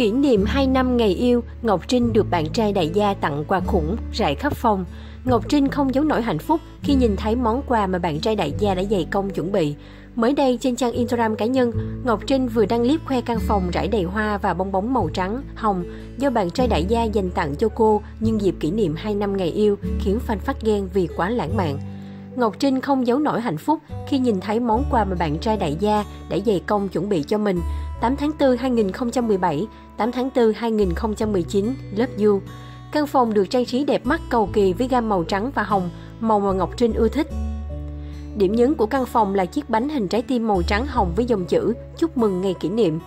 Kỷ niệm 2 năm ngày yêu, Ngọc Trinh được bạn trai đại gia tặng quà khủng, rải khắp phòng. Ngọc Trinh không giấu nổi hạnh phúc khi nhìn thấy món quà mà bạn trai đại gia đã dày công chuẩn bị. Mới đây trên trang Instagram cá nhân, Ngọc Trinh vừa đăng clip khoe căn phòng rải đầy hoa và bong bóng màu trắng, hồng do bạn trai đại gia dành tặng cho cô nhân dịp kỷ niệm 2 năm ngày yêu khiến fan phát ghen vì quá lãng mạn. Ngọc Trinh không giấu nổi hạnh phúc khi nhìn thấy món quà mà bạn trai đại gia đã dày công chuẩn bị cho mình. 8 tháng 4 2017, 8 tháng 4 2019, lớp du Căn phòng được trang trí đẹp mắt cầu kỳ với gam màu trắng và hồng, màu mà Ngọc Trinh ưa thích. Điểm nhấn của căn phòng là chiếc bánh hình trái tim màu trắng hồng với dòng chữ chúc mừng ngày kỷ niệm.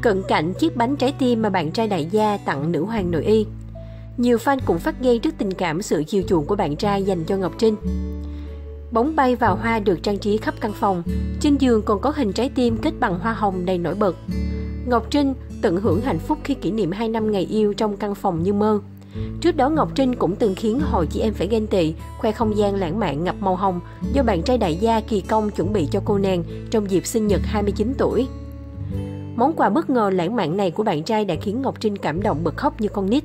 Cận cảnh chiếc bánh trái tim mà bạn trai đại gia tặng nữ hoàng nội y. Nhiều fan cũng phát ghen trước tình cảm sự chiều chuộng của bạn trai dành cho Ngọc Trinh. Bóng bay vào hoa được trang trí khắp căn phòng, trên giường còn có hình trái tim kết bằng hoa hồng đầy nổi bật. Ngọc Trinh tận hưởng hạnh phúc khi kỷ niệm 2 năm ngày yêu trong căn phòng như mơ. Trước đó Ngọc Trinh cũng từng khiến hội chị em phải ghen tị, khoe không gian lãng mạn ngập màu hồng do bạn trai đại gia kỳ công chuẩn bị cho cô nàng trong dịp sinh nhật 29 tuổi. Món quà bất ngờ lãng mạn này của bạn trai đã khiến Ngọc Trinh cảm động bật khóc như con nít.